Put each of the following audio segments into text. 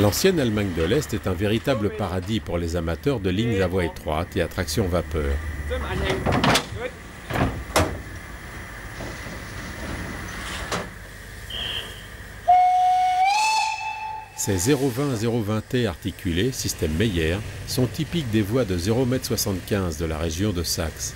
L'ancienne Allemagne de l'Est est un véritable paradis pour les amateurs de lignes à voie étroite et à traction vapeur. Ces 020 020T articulés, système Meyer, sont typiques des voies de 0,75 m de la région de Saxe.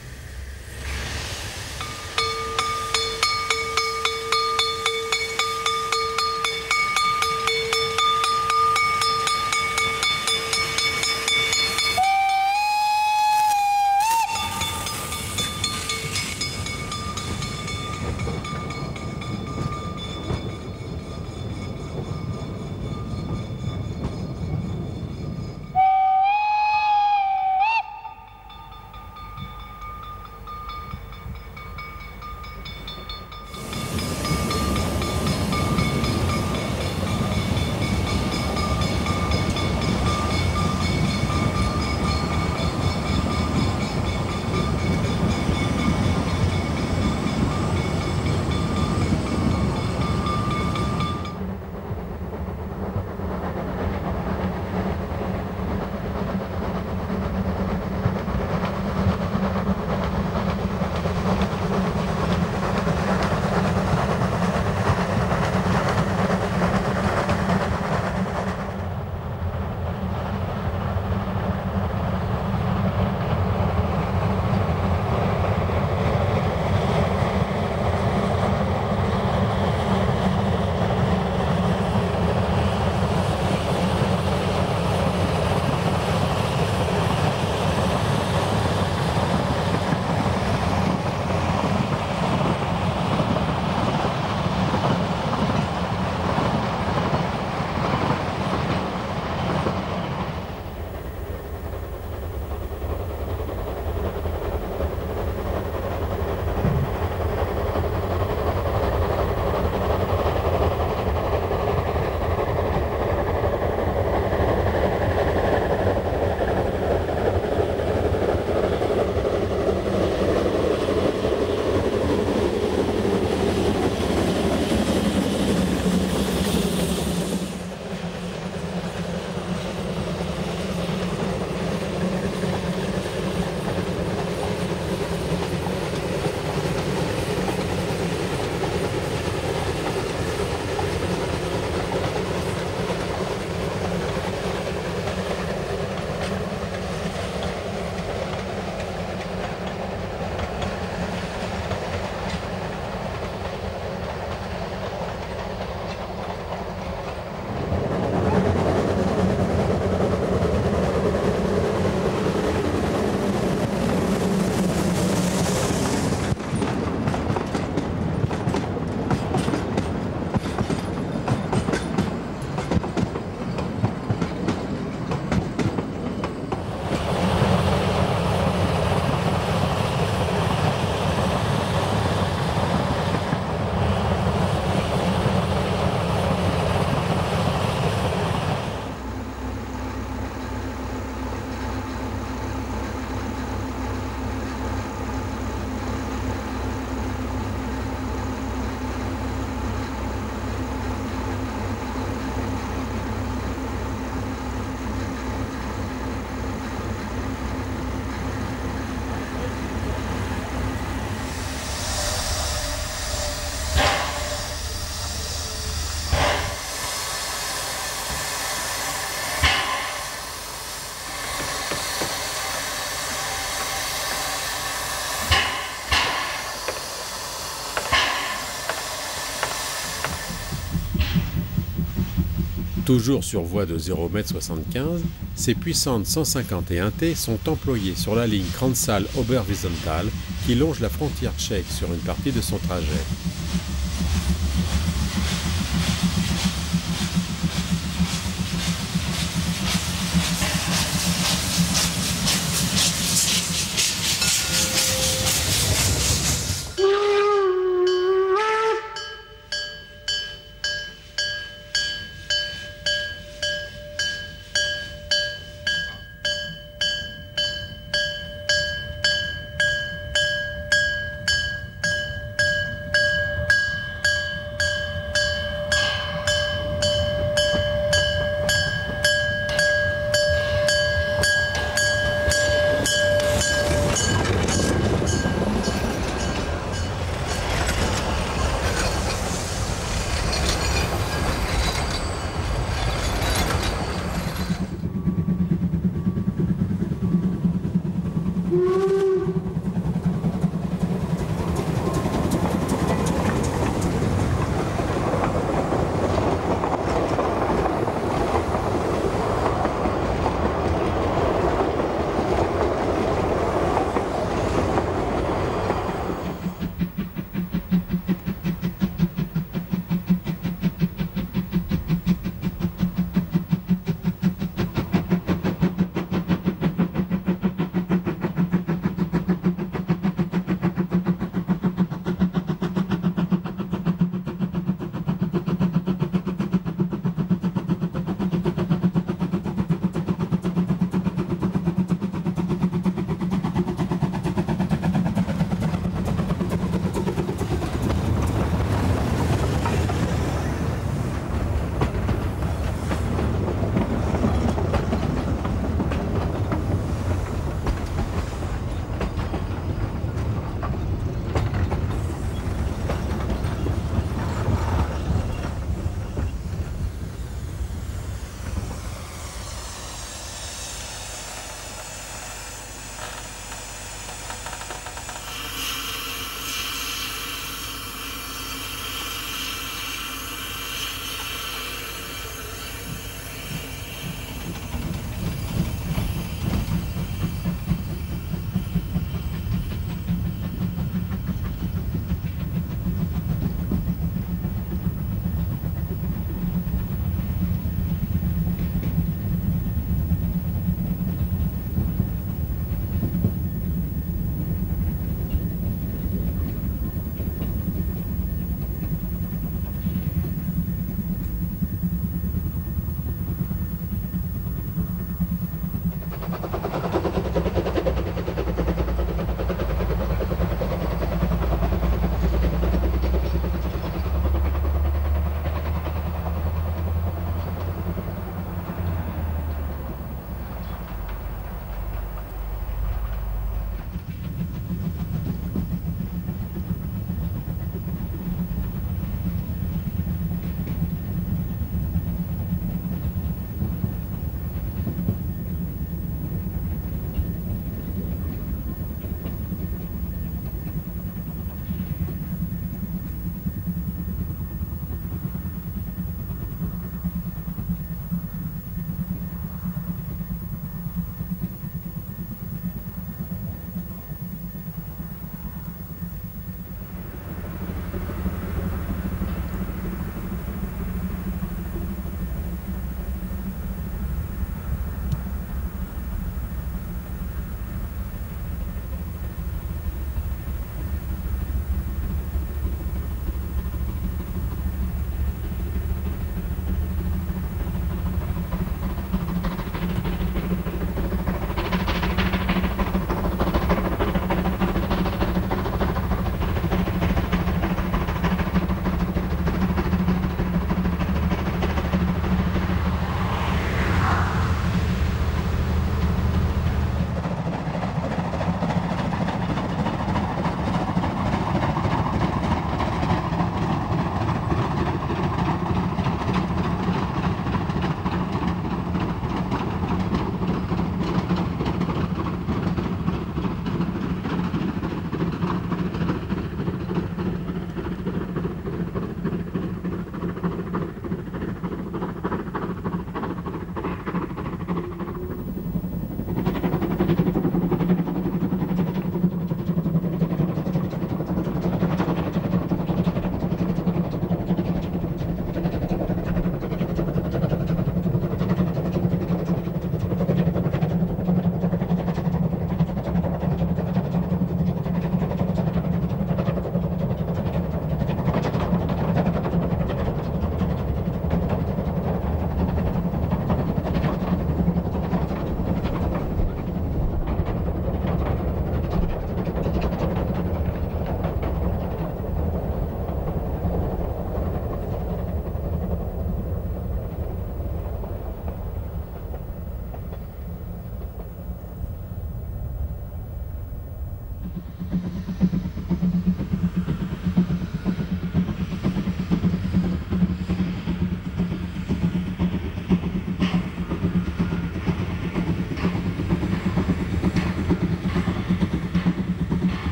Toujours sur voie de 0,75 m, ces puissantes 151 T sont employées sur la ligne Kranzal-Oberwiesenthal qui longe la frontière tchèque sur une partie de son trajet.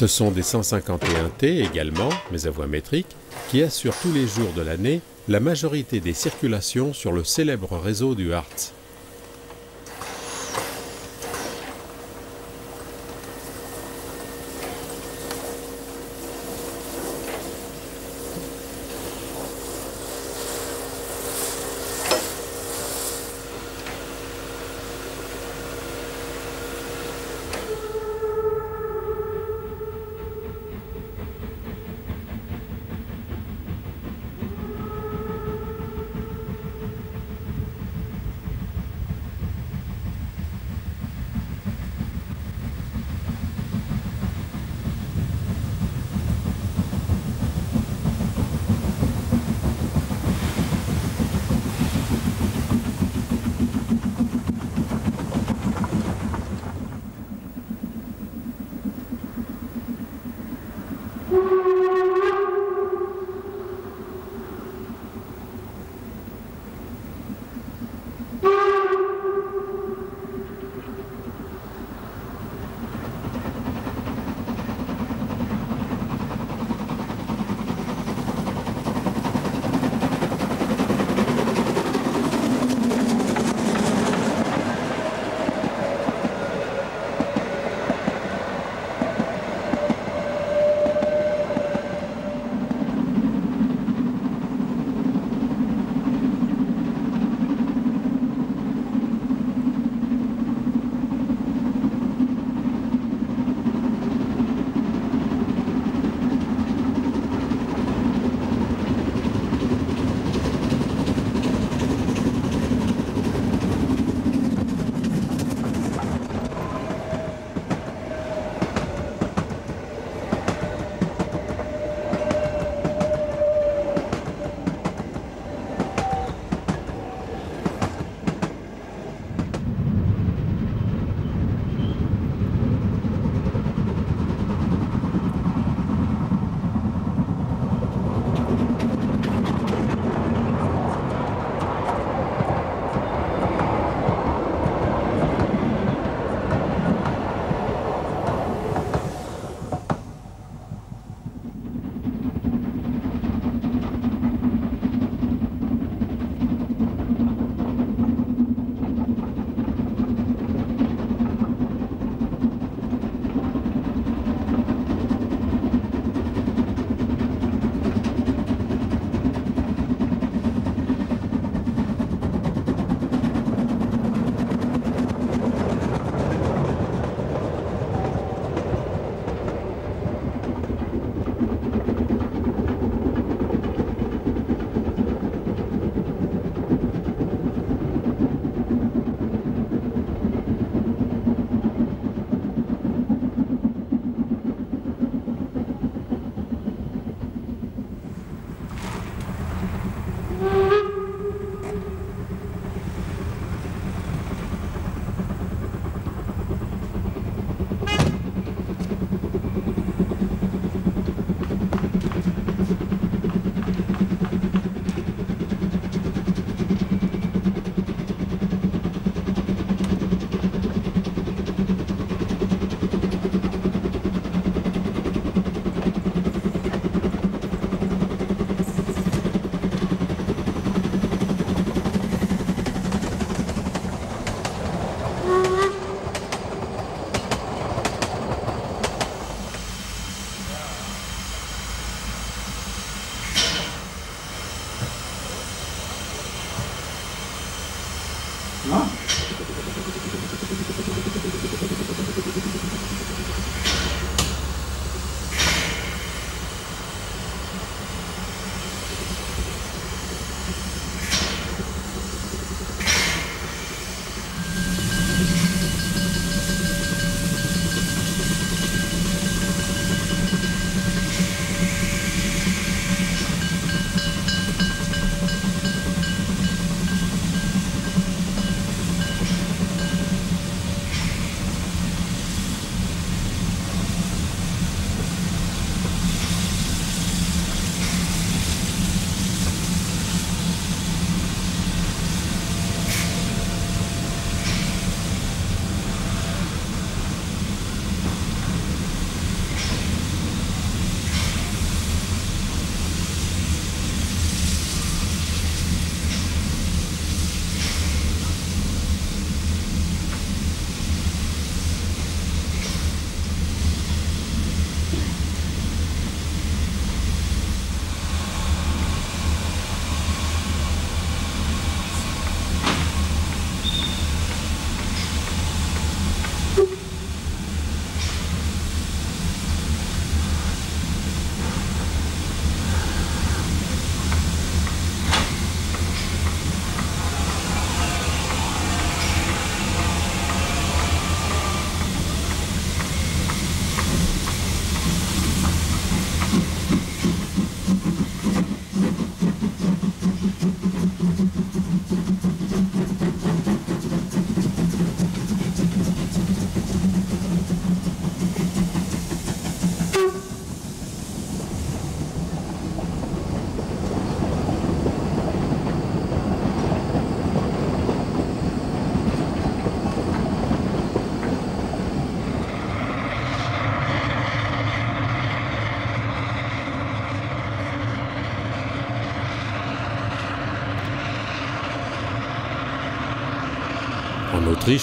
Ce sont des 151T également, mais à voie métrique, qui assurent tous les jours de l'année la majorité des circulations sur le célèbre réseau du Hartz.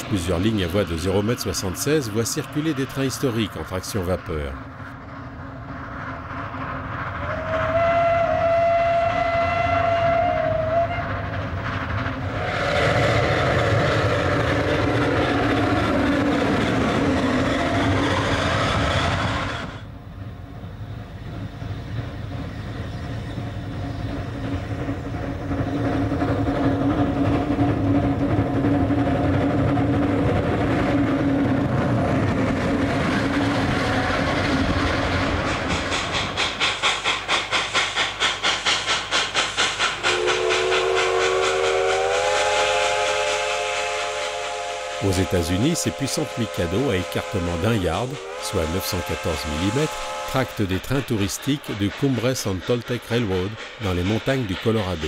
Plusieurs lignes à voie de 0,76 m voient circuler des trains historiques en traction vapeur. Aux États-Unis, ces puissantes Mikado à écartement d'un yard, soit 914 mm, tractent des trains touristiques du Cumbres and Toltec Railroad dans les montagnes du Colorado.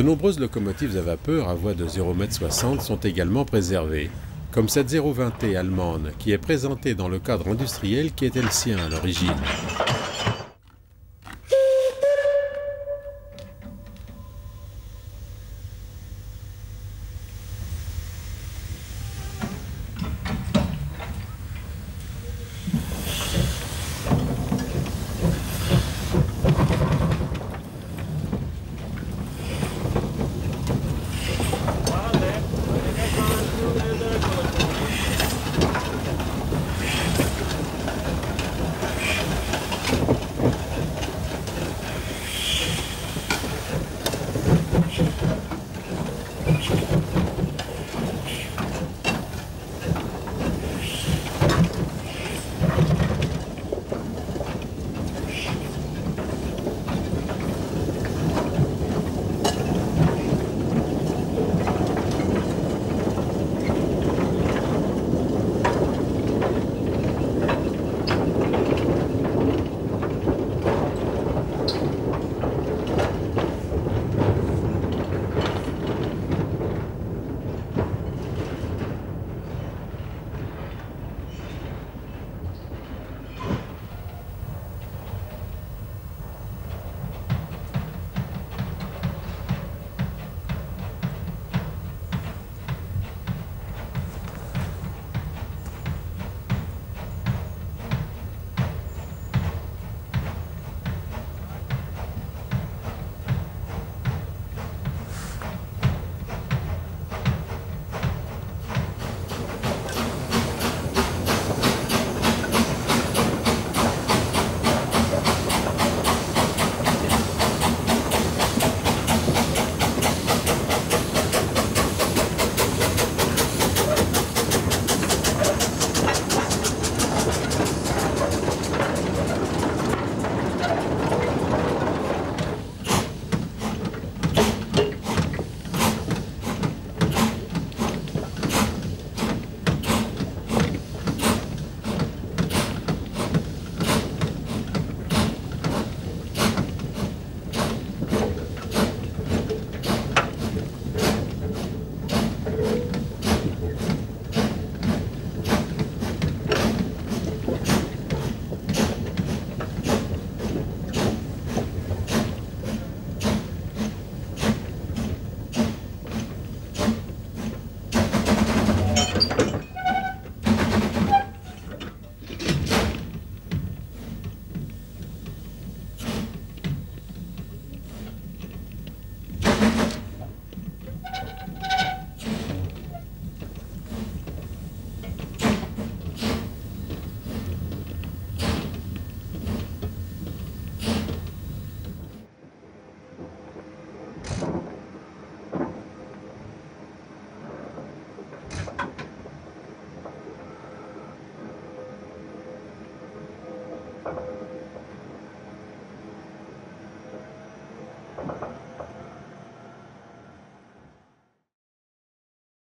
De nombreuses locomotives à vapeur à voie de 0,60 m sont également préservées, comme cette 020T allemande qui est présentée dans le cadre industriel qui était le sien à l'origine.